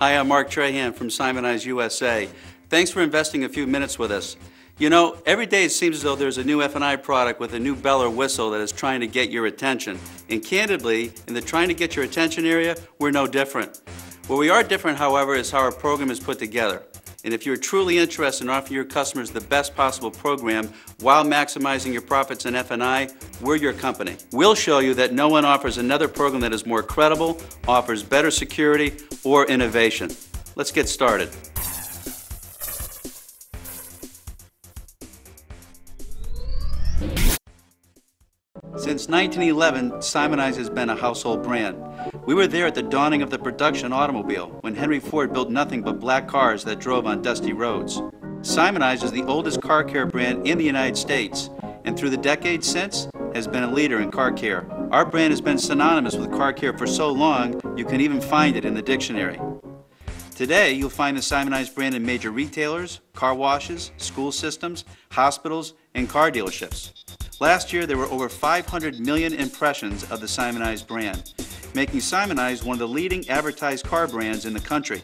Hi, I'm Mark Trahan from Simoniz USA. Thanks for investing a few minutes with us. You know, every day it seems as though there's a new F&I product with a new bell or whistle that is trying to get your attention. And candidly, in the trying to get your attention area, we're no different. Where we are different, however, is how our program is put together. And if you're truly interested in offering your customers the best possible program while maximizing your profits in F&I, we're your company. We'll show you that no one offers another program that is more credible, offers better security, or innovation. Let's get started. Since 1911, Simoniz has been a household brand. We were there at the dawning of the production automobile, when Henry Ford built nothing but black cars that drove on dusty roads. Simoniz is the oldest car care brand in the United States, and through the decades since, has been a leader in car care. Our brand has been synonymous with car care for so long, you can even find it in the dictionary. Today, you'll find the Simoniz brand in major retailers, car washes, school systems, hospitals, and car dealerships. Last year, there were over 500 million impressions of the Simoniz brand, making Simoniz one of the leading advertised car brands in the country.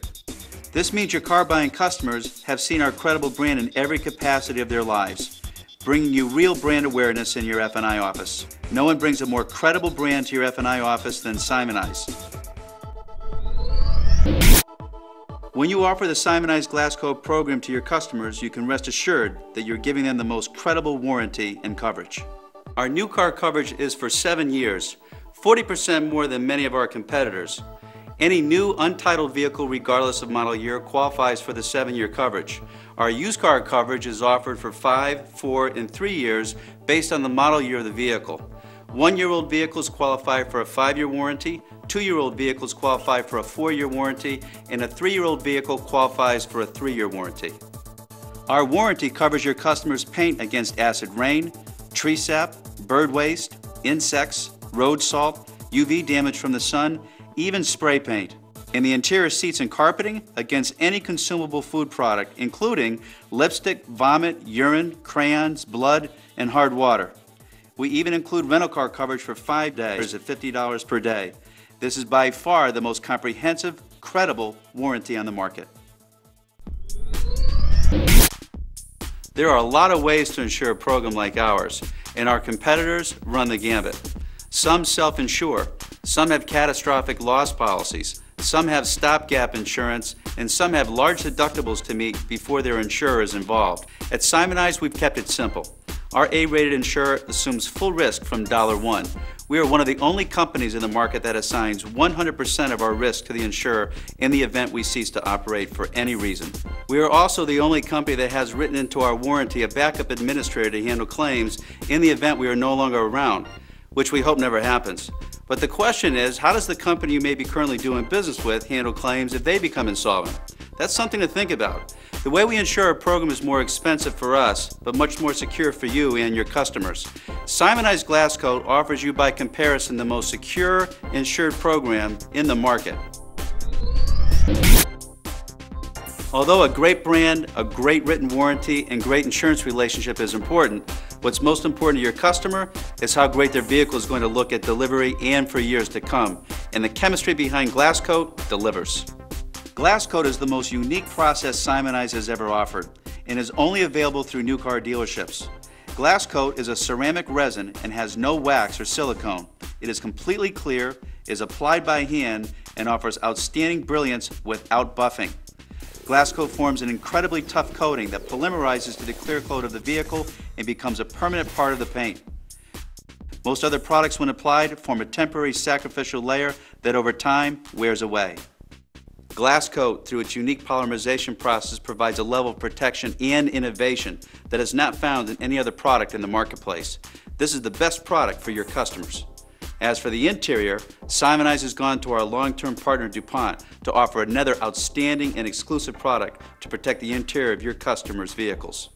This means your car buying customers have seen our credible brand in every capacity of their lives, bringing you real brand awareness in your F&I office. No one brings a more credible brand to your F&I office than Simoniz. When you offer the Simoniz GlassCoat program to your customers, you can rest assured that you're giving them the most credible warranty and coverage. Our new car coverage is for seven years, 40% more than many of our competitors. Any new untitled vehicle, regardless of model year, qualifies for the seven-year coverage. Our used car coverage is offered for five, four, and three years based on the model year of the vehicle. One-year-old vehicles qualify for a five-year warranty, two-year-old vehicles qualify for a four-year warranty, and a three-year-old vehicle qualifies for a three-year warranty. Our warranty covers your customer's paint against acid rain, tree sap, bird waste, insects, road salt, UV damage from the sun, even spray paint. In the interior seats and carpeting against any consumable food product, including lipstick, vomit, urine, crayons, blood, and hard water. We even include rental car coverage for five days at $50 per day. This is by far the most comprehensive, credible warranty on the market. There are a lot of ways to insure a program like ours, and our competitors run the gambit. Some self-insure, some have catastrophic loss policies, some have stopgap insurance, and some have large deductibles to meet before their insurer is involved. At Simoniz, we've kept it simple. Our A-rated insurer assumes full risk from dollar one. We are one of the only companies in the market that assigns 100% of our risk to the insurer in the event we cease to operate for any reason. We are also the only company that has written into our warranty a backup administrator to handle claims in the event we are no longer around, which we hope never happens. But the question is, how does the company you may be currently doing business with handle claims if they become insolvent? That's something to think about. The way we insure our program is more expensive for us, but much more secure for you and your customers. Simoniz GlassCoat offers you by comparison the most secure insured program in the market. Although a great brand, a great written warranty, and great insurance relationship is important, what's most important to your customer is how great their vehicle is going to look at delivery and for years to come. And the chemistry behind GlassCoat delivers. GlassCoat is the most unique process Simoniz has ever offered and is only available through new car dealerships. GlassCoat is a ceramic resin and has no wax or silicone. It is completely clear, is applied by hand, and offers outstanding brilliance without buffing. GlassCoat forms an incredibly tough coating that polymerizes to the clear coat of the vehicle and becomes a permanent part of the paint. Most other products, when applied, form a temporary sacrificial layer that over time wears away. GlassCoat, through its unique polymerization process, provides a level of protection and innovation that is not found in any other product in the marketplace. This is the best product for your customers. As for the interior, Simoniz has gone to our long-term partner DuPont to offer another outstanding and exclusive product to protect the interior of your customers' vehicles.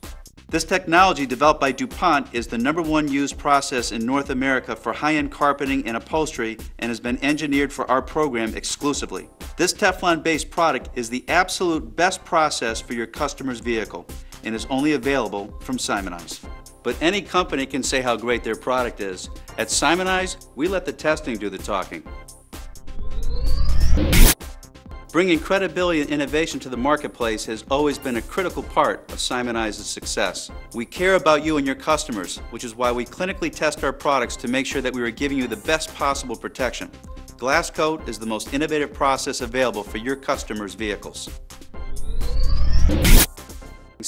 This technology developed by DuPont is the number one used process in North America for high-end carpeting and upholstery and has been engineered for our program exclusively. This Teflon-based product is the absolute best process for your customer's vehicle and is only available from Simoniz. But any company can say how great their product is. At Simoniz, we let the testing do the talking. Bringing credibility and innovation to the marketplace has always been a critical part of Simoniz's success. We care about you and your customers, which is why we clinically test our products to make sure that we are giving you the best possible protection. GlassCoat is the most innovative process available for your customers' vehicles.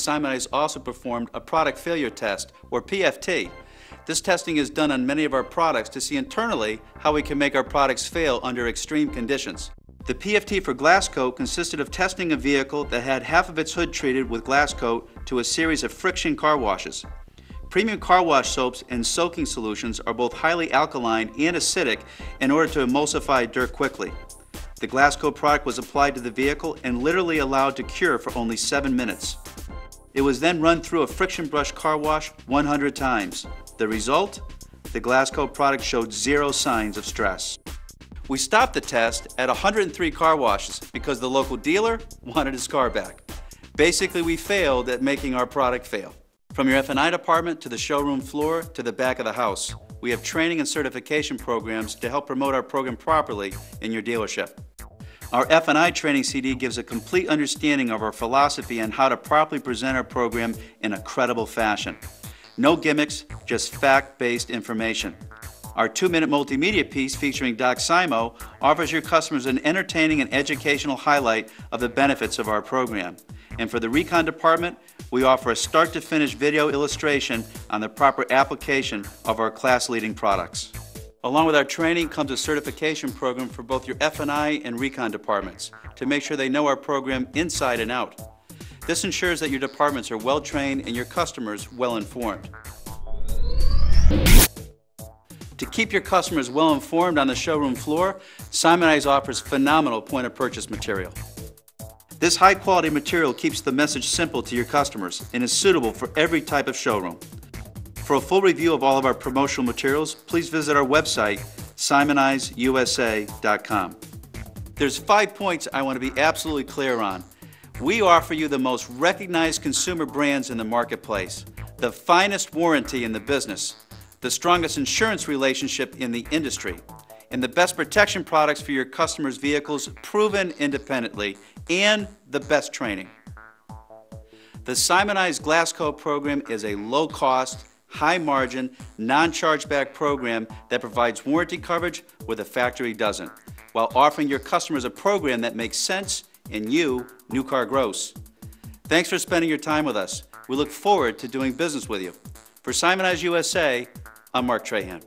Simoniz also performed a product failure test, or PFT. This testing is done on many of our products to see internally how we can make our products fail under extreme conditions. The PFT for GlassCoat consisted of testing a vehicle that had half of its hood treated with GlassCoat to a series of friction car washes. Premium car wash soaps and soaking solutions are both highly alkaline and acidic in order to emulsify dirt quickly. The GlassCoat product was applied to the vehicle and literally allowed to cure for only 7 minutes. It was then run through a friction brush car wash 100 times. The result? The GlassCoat product showed zero signs of stress. We stopped the test at 103 car washes because the local dealer wanted his car back. Basically, we failed at making our product fail. From your F&I department to the showroom floor to the back of the house, we have training and certification programs to help promote our program properly in your dealership. Our F&I training CD gives a complete understanding of our philosophy and how to properly present our program in a credible fashion. No gimmicks, just fact-based information. Our two-minute multimedia piece featuring Doc Simo offers your customers an entertaining and educational highlight of the benefits of our program. And for the Recon department, we offer a start-to-finish video illustration on the proper application of our class-leading products. Along with our training comes a certification program for both your F&I and Recon departments to make sure they know our program inside and out. This ensures that your departments are well trained and your customers well informed. To keep your customers well informed on the showroom floor, Simoniz offers phenomenal point of purchase material. This high quality material keeps the message simple to your customers and is suitable for every type of showroom. For a full review of all of our promotional materials, please visit our website, simonizusa.com. There's five points I want to be absolutely clear on. We offer you the most recognized consumer brands in the marketplace, the finest warranty in the business, the strongest insurance relationship in the industry, and the best protection products for your customers' vehicles proven independently, and the best training. The Simoniz Glass Coat program is a low-cost, high-margin, non-chargeback program that provides warranty coverage where the factory doesn't, while offering your customers a program that makes sense and you, new car gross. Thanks for spending your time with us. We look forward to doing business with you. For Simoniz USA, I'm Mark Trahan.